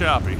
choppy.